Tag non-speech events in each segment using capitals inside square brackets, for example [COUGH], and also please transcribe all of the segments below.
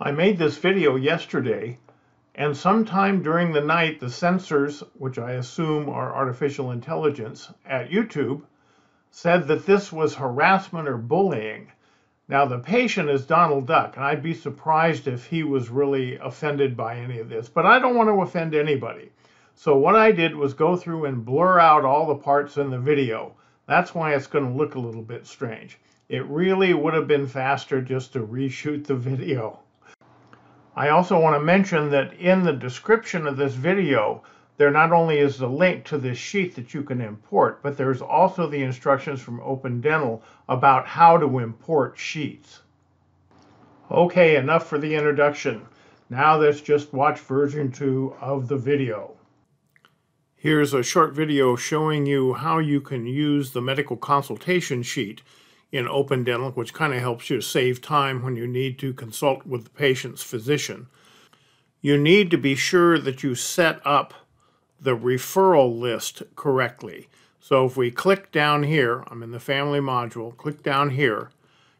I made this video yesterday, and sometime during the night, the censors, which I assume are artificial intelligence at YouTube, said that this was harassment or bullying. Now, the patient is Donald Duck, and I'd be surprised if he was really offended by any of this, but I don't want to offend anybody. So what I did was go through and blur out all the parts in the video. That's why it's going to look a little bit strange. It really would have been faster just to reshoot the [LAUGHS] video. I also want to mention that in the description of this video, there not only is the link to this sheet that you can import, but there's also the instructions from Open Dental about how to import sheets. Okay, enough for the introduction. Now let's just watch version 2 of the video. Here's a short video showing you how you can use the medical consultation sheet in Open Dental, which kind of helps you save time when you need to consult with the patient's physician. You need to be sure that you set up the referral list correctly. So if we click down here, I'm in the family module, click down here,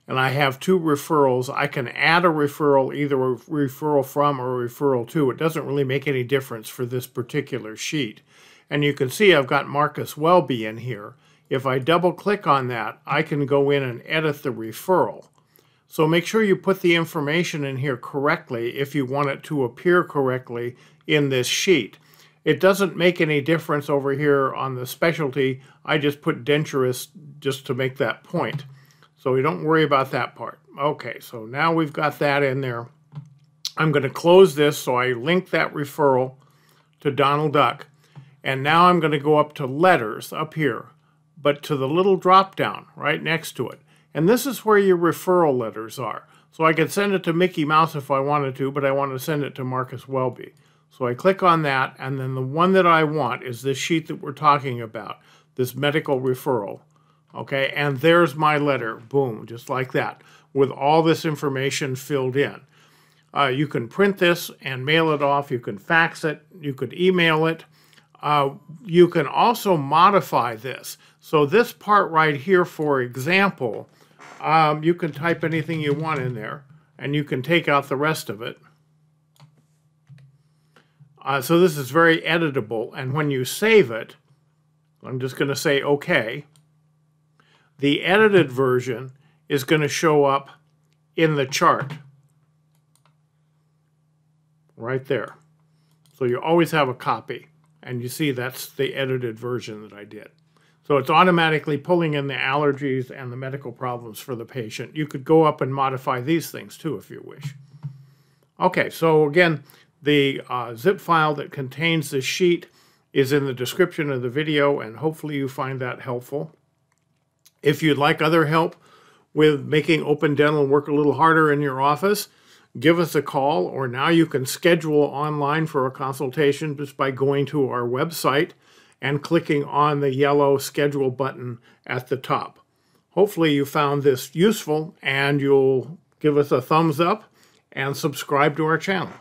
and I have two referrals, I can add a referral, either a referral from or a referral to. It doesn't really make any difference for this particular sheet. And you can see I've got Marcus Welby in here. If I double click on that, I can go in and edit the referral. So make sure you put the information in here correctly if you want it to appear correctly in this sheet. It doesn't make any difference over here on the specialty. I just put denturist just to make that point. So we don't worry about that part. Okay, so now we've got that in there. I'm going to close this so I link that referral to Donald Duck. And now I'm going to go up to letters up here but to the little drop down right next to it. And this is where your referral letters are. So I could send it to Mickey Mouse if I wanted to, but I want to send it to Marcus Welby. So I click on that, and then the one that I want is this sheet that we're talking about, this medical referral. Okay, and there's my letter, boom, just like that, with all this information filled in. Uh, you can print this and mail it off. You can fax it. You could email it. Uh, you can also modify this. So this part right here, for example, um, you can type anything you want in there, and you can take out the rest of it. Uh, so this is very editable, and when you save it, I'm just going to say OK. The edited version is going to show up in the chart right there. So you always have a copy. And you see that's the edited version that I did. So it's automatically pulling in the allergies and the medical problems for the patient. You could go up and modify these things too if you wish. Okay, so again, the uh, zip file that contains this sheet is in the description of the video, and hopefully you find that helpful. If you'd like other help with making Open Dental work a little harder in your office, give us a call, or now you can schedule online for a consultation just by going to our website and clicking on the yellow schedule button at the top. Hopefully you found this useful and you'll give us a thumbs up and subscribe to our channel.